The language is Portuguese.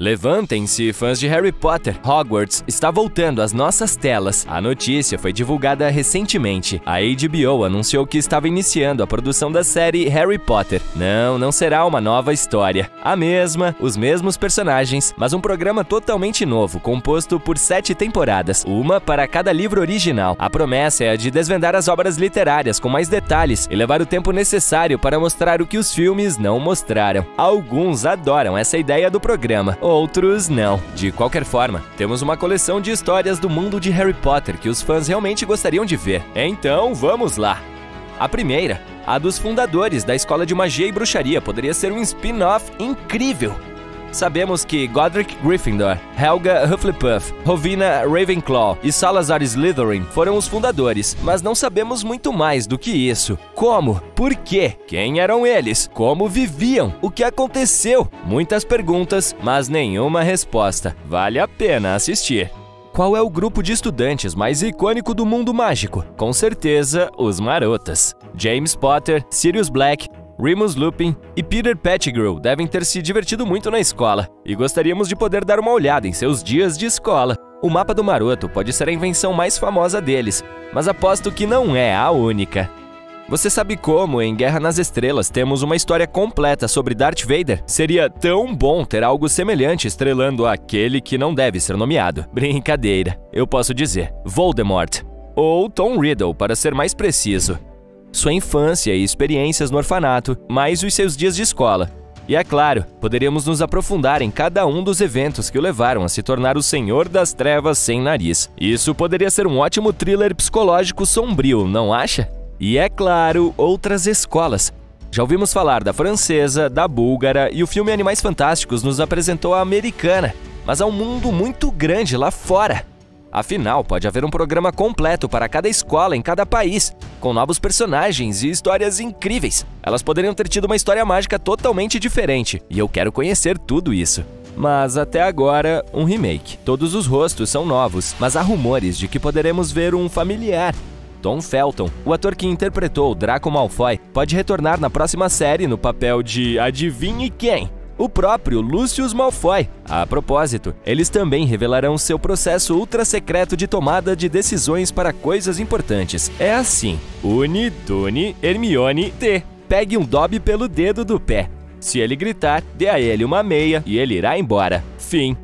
Levantem-se, fãs de Harry Potter. Hogwarts está voltando às nossas telas. A notícia foi divulgada recentemente. A HBO anunciou que estava iniciando a produção da série Harry Potter. Não, não será uma nova história. A mesma, os mesmos personagens, mas um programa totalmente novo, composto por sete temporadas, uma para cada livro original. A promessa é a de desvendar as obras literárias com mais detalhes e levar o tempo necessário para mostrar o que os filmes não mostraram. Alguns adoram essa ideia do programa outros não. De qualquer forma, temos uma coleção de histórias do mundo de Harry Potter que os fãs realmente gostariam de ver. Então, vamos lá! A primeira, a dos fundadores da Escola de Magia e Bruxaria, poderia ser um spin-off incrível. Sabemos que Godric Gryffindor, Helga Hufflepuff, Rowena Ravenclaw e Salazar Slytherin foram os fundadores, mas não sabemos muito mais do que isso. Como? Por quê? Quem eram eles? Como viviam? O que aconteceu? Muitas perguntas, mas nenhuma resposta. Vale a pena assistir. Qual é o grupo de estudantes mais icônico do mundo mágico? Com certeza, os Marotas. James Potter, Sirius Black, Remus Lupin e Peter Pettigrew devem ter se divertido muito na escola, e gostaríamos de poder dar uma olhada em seus dias de escola. O mapa do Maroto pode ser a invenção mais famosa deles, mas aposto que não é a única. Você sabe como, em Guerra nas Estrelas, temos uma história completa sobre Darth Vader? Seria tão bom ter algo semelhante estrelando aquele que não deve ser nomeado. Brincadeira, eu posso dizer Voldemort. Ou Tom Riddle, para ser mais preciso sua infância e experiências no orfanato, mais os seus dias de escola. E é claro, poderíamos nos aprofundar em cada um dos eventos que o levaram a se tornar o Senhor das Trevas sem nariz. Isso poderia ser um ótimo thriller psicológico sombrio, não acha? E é claro, outras escolas. Já ouvimos falar da francesa, da búlgara e o filme Animais Fantásticos nos apresentou a americana. Mas há um mundo muito grande lá fora. Afinal, pode haver um programa completo para cada escola em cada país, com novos personagens e histórias incríveis. Elas poderiam ter tido uma história mágica totalmente diferente, e eu quero conhecer tudo isso. Mas até agora, um remake. Todos os rostos são novos, mas há rumores de que poderemos ver um familiar. Tom Felton, o ator que interpretou Draco Malfoy, pode retornar na próxima série no papel de adivinhe quem? O próprio Lucius Malfoy. A propósito, eles também revelarão seu processo ultra secreto de tomada de decisões para coisas importantes. É assim: Uni, Duni, Hermione, T. Pegue um Dobby pelo dedo do pé. Se ele gritar, dê a ele uma meia e ele irá embora. Fim.